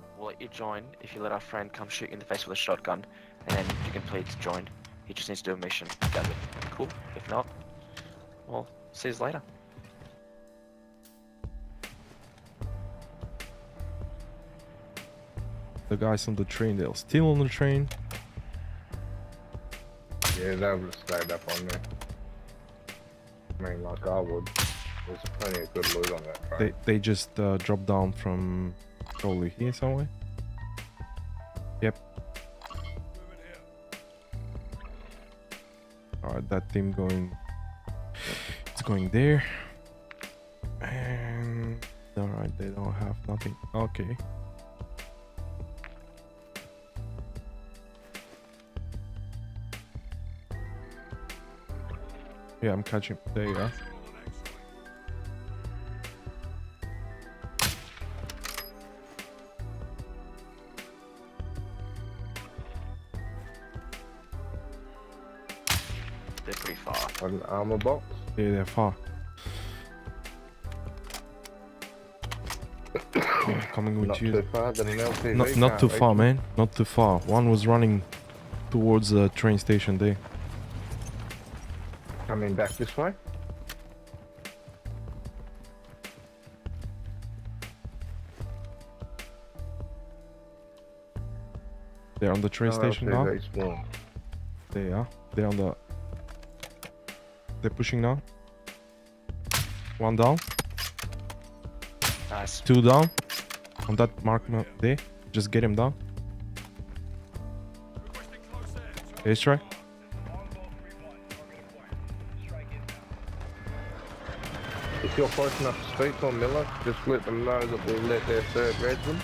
Oi, we'll let you join if you let our friend come shoot you in the face with a shotgun, and then you can plead to join. He just needs to do a mission. That's it. Cool. If not, well, see you later. The guys on the train, they're still on the train. Yeah, that would have stayed up on there. I mean, like I would. There's plenty of good loot on that They, they just uh, dropped down from probably here somewhere. Yep. Alright, that team going. It's going there. And alright, they don't have nothing. Okay. Yeah, I'm catching. There you are. They're pretty far. An armor box. Yeah, they're far. Yeah, Coming with Not you. too far. Then an LTV Not not too reach far, man. Not too far. One was running towards the train station there. Coming back this way. They're on the train No station now. LTV spawn. They are. They're on the. They're pushing now. One down, Nice. two down. On that mark there. Just get him down. Airstrike. If you're close enough to speak on Miller, just let them know that we'll let their third red them.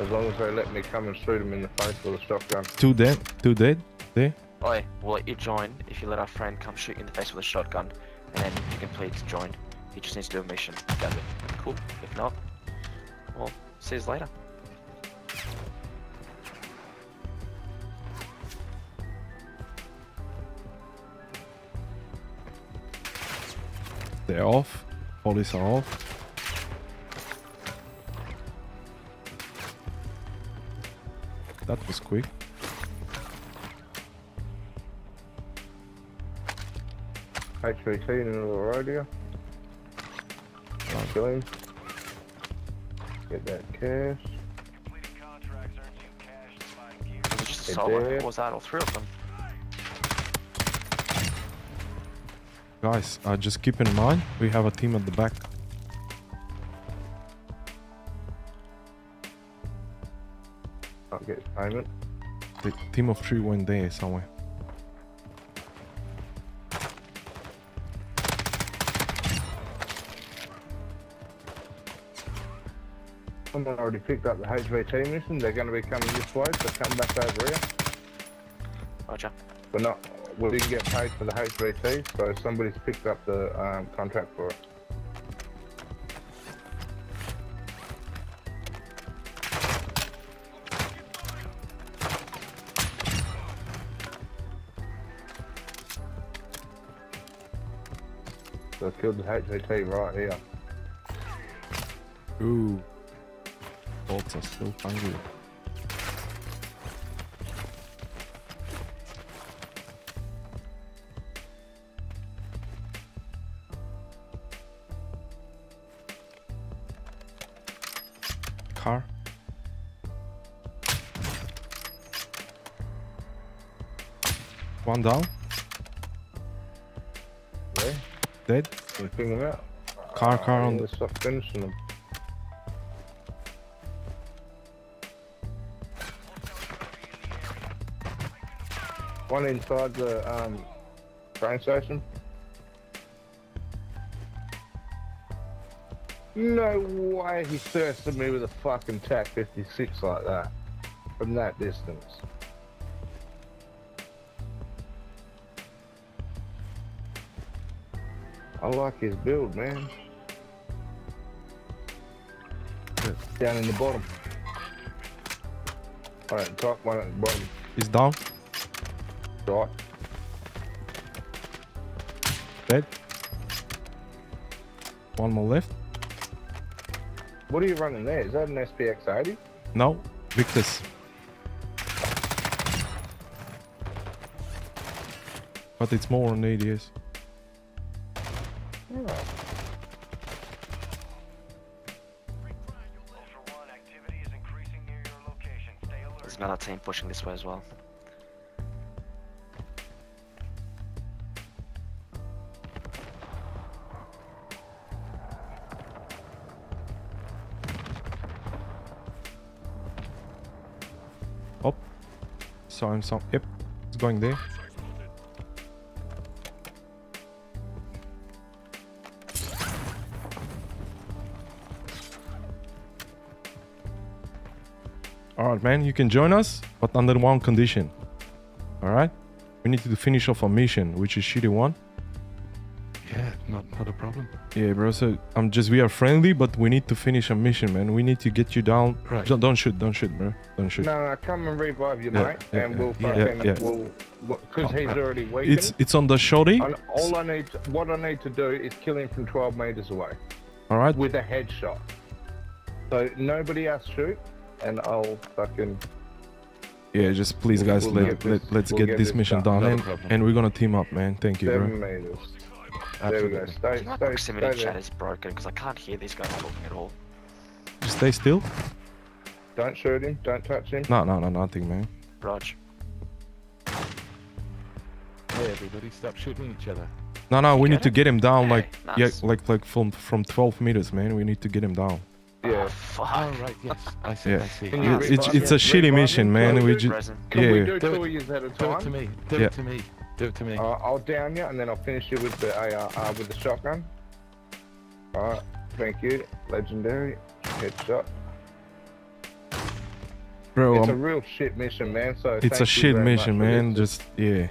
As long as they let me come and shoot them in the face with a shotgun. Two dead. Two dead. There. Oi, we'll let you join if you let our friend come shoot you in the face with a shotgun, and then you can plead to join. He just needs to do a mission. That's it. Cool. If not, well, see you later. They're off. Police are off. That was quick. HVT in the middle of the road. Kill him. Get that cash. Was it just a solo? there. Was that all three of them? Guys, uh, just keep in mind, we have a team at the back. Can't get payment. The team of three went there somewhere. Someone already picked up the HVT mission. They're going to be coming this way, so come back over here. Roger. We're not. We didn't get paid for the HVT, so somebody's picked up the um, contract for it. So I killed the HVT right here. Ooh. Bolts are so hungry. Car. One down. Yeah, Dead. Car, car on the stuff finishing them. One inside the um, train station. No way he thirsted me with a fucking TAC 56 like that. From that distance. I like his build, man. Down in the bottom. Alright, top, one at the bottom. He's down. Right. Dead. One more left. What are you running there? Is that an SPX 80? No, Victus. But it's more on ADS. Ultra One, activity is increasing near your location. Stay alert. There's another team pushing this way as well. Saw him some. Yep, it's going there. Alright, man, you can join us, but under one condition. Alright? We need to finish off a mission, which is shitty one. Yeah, not not a problem. Yeah, bro. So I'm just we are friendly, but we need to finish a mission, man. We need to get you down. Right. Don't, don't shoot, don't shoot, bro. Don't shoot. No, no, come and revive you, Yeah, mate, yeah, and we'll fucking, yeah. we'll, because he's oh, already weakened. It's it's on the shorty. And all I need, to, what I need to do is kill him from 12 meters away All right. with a headshot. So nobody else shoot, and I'll fucking. Yeah, just please, guys, we'll let, get let this- let's we'll get, get this this mission done. done, Not a and, and we're gonna team up, man. Thank you, Seven bro. meters. There we go. Absolutely. Stay, My stay, proximity stay chat there. is broken because I can't hear these guys talking at all. Just stay still. Don't shoot him. Don't touch him. No, no, no, nothing, man. Rog. Hey, everybody, stop shooting each other. No, no, we Get need to get him down, Hey, like nice. yeah, like like from from 12 meters, man. We need to get him down. Ah, yeah. Oh, fuck. Oh, right, yes. I see, Yeah. I see. Can you It's it's, revive it's a shitty mission, man. Can We we just Can we yeah. do Do it. years at a Do it to me. Do Yeah. it to me. Do it to me. Uh, I'll down you, and then I'll finish you with the AR with the shotgun. All right. Thank you. Legendary headshot. bro. it's a I'm- real shit mission, man. So it's a thank you shit very mission, for man. this. Just yeah.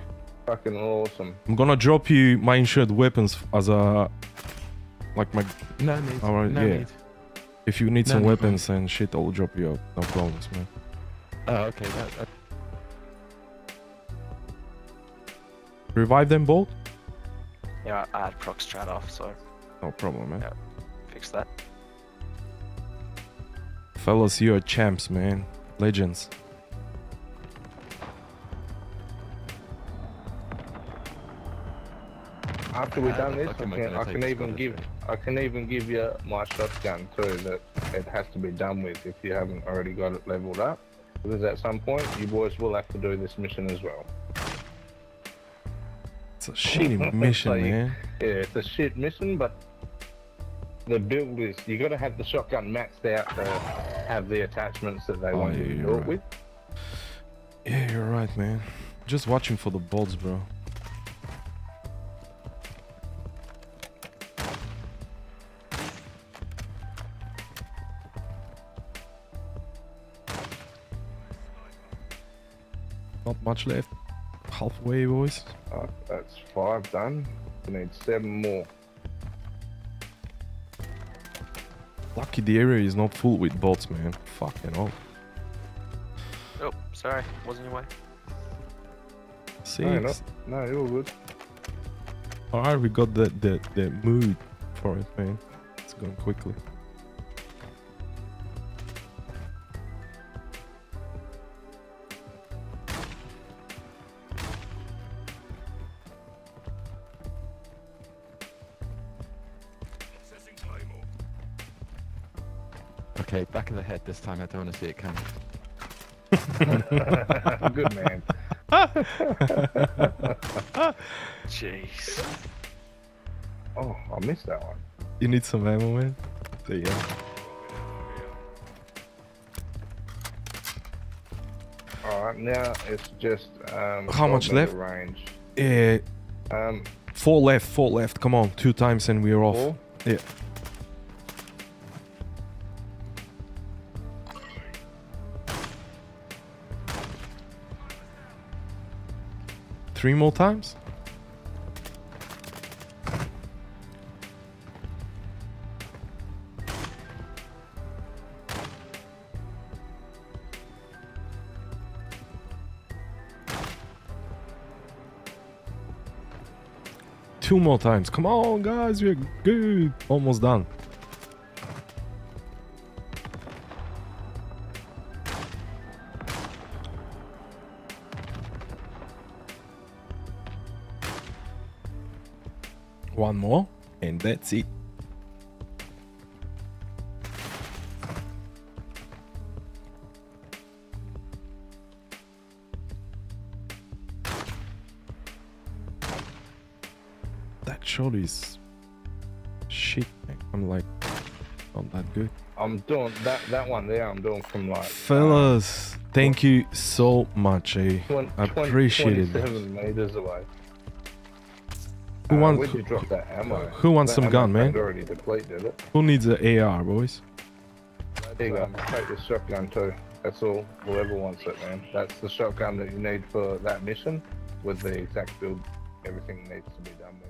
fucking awesome. I'm gonna drop you my insured weapons as a like my No need. Alright, no yeah. need. if you need No, some no, no. weapons and shit, I'll drop you out. No problems, man. Oh, okay. That, that, Revive them both. Yeah, I had prox chat off, so No problem, man. Yeah. fix that. Fellas, you are champs, man. Legends. After we're Ah, done this, I can, I can even got it, give I can even give you my shotgun too. That it has to be done with if you haven't already got it leveled up. Because at some point, you boys will have to do this mission as well. A shitty mission, Like- man. Yeah, it's a shit mission, but the build is you got to have the shotgun maxed out to have the attachments that they Oh, want yeah, you to it right. with. Yeah, you're right, man. Just watching for the bolts, bro. Not much left. Halfway, boys. Uh, that's five done. We need seven more. Lucky the area is not full with bots, man. Fucking hell. Oh, sorry, wasn't your way. Six. No, no, no, you're all good. Alright, we got the, the, the mood for it, man. It's going quickly. Okay, back of the head this time. I don't want to see it coming. good man. Jeez. Oh, I missed that one. You need some ammo, man? So, yeah. All right, now it's just um. How much left? Range. Yeah, Um, four left, four left. Come on, two times and we're off. four. Yeah. Three more times? Two more times. Come on, guys, we're good. Almost done. One more, and that's it. That shot is shit. I'm like, not that good. I'm doing that that one there. I'm doing from like Fellas, thank you so much, eh? Twen- I twen- appreciate it. meters away. Who Uh, wants- Where'd drop that ammo? who wants That some ammo gun, man? pack's Already depleted it. Who needs an AR, boys? There you go. Take the shotgun too. That's all. Whoever wants it, man. That's the shotgun that you need for that mission, with the exact build. Everything needs to be done with.